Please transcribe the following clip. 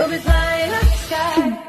We'll be flying up the sky.